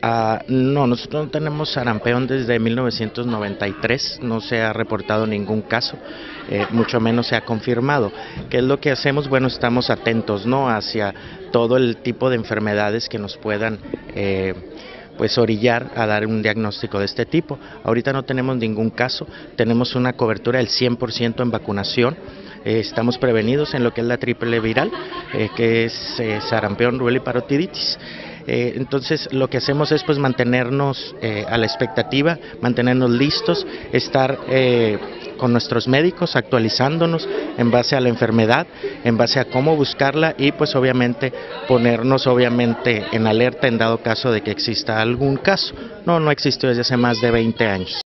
Ah, no, nosotros no tenemos sarampión desde 1993, no se ha reportado ningún caso, eh, mucho menos se ha confirmado. ¿Qué es lo que hacemos? Bueno, estamos atentos ¿no? hacia todo el tipo de enfermedades que nos puedan... Eh, pues orillar a dar un diagnóstico de este tipo. Ahorita no tenemos ningún caso, tenemos una cobertura del 100% en vacunación, eh, estamos prevenidos en lo que es la triple viral, que es sarampión, rubella y parotiditis. Eh, entonces lo que hacemos es pues mantenernos eh, a la expectativa, mantenernos listos, estar eh, con nuestros médicos actualizándonos en base a la enfermedad, en base a cómo buscarla y pues obviamente ponernos obviamente en alerta en dado caso de que exista algún caso. No, no existe desde hace más de 20 años.